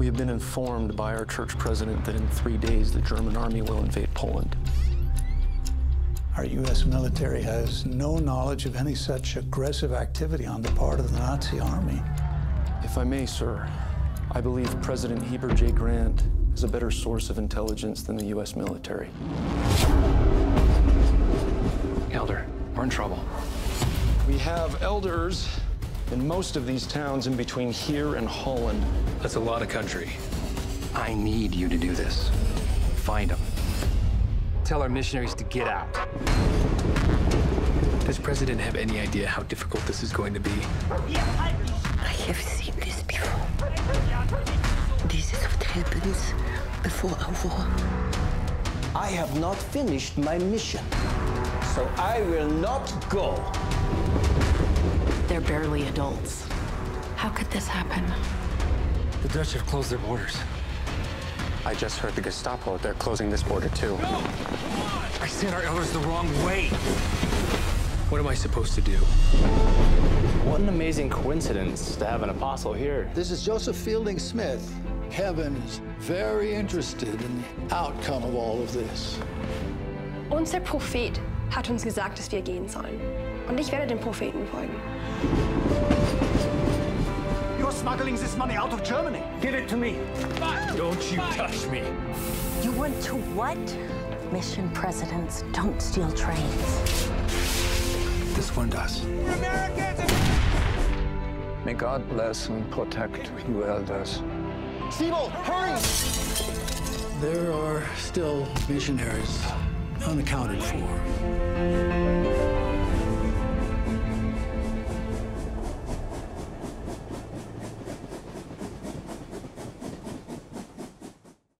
We have been informed by our church president that in three days the German army will invade Poland. Our U.S. military has no knowledge of any such aggressive activity on the part of the Nazi army. If I may, sir, I believe President Heber J. Grant is a better source of intelligence than the U.S. military. Elder, we're in trouble. We have elders in most of these towns in between here and Holland. That's a lot of country. I need you to do this. Find them. Tell our missionaries to get out. Does President have any idea how difficult this is going to be? I have seen this before. This is what happens before a war. I have not finished my mission, so I will not go. They're barely adults. How could this happen? The Dutch have closed their borders. I just heard the Gestapo. They're closing this border too. No! I sent our elders the wrong way. What am I supposed to do? What an amazing coincidence to have an apostle here. This is Joseph Fielding Smith. Heaven is very interested in the outcome of all of this. Unser Prophet hat uns gesagt, dass wir gehen sollen. Und ich werde dem Propheten folgen. You're smuggling this money out of Germany. Give it to me. Don't you touch me. You want to what? Mission presidents don't steal trains. This one does. May God bless and protect you elders. Sibo, hurry! There are still missionaries unaccounted for.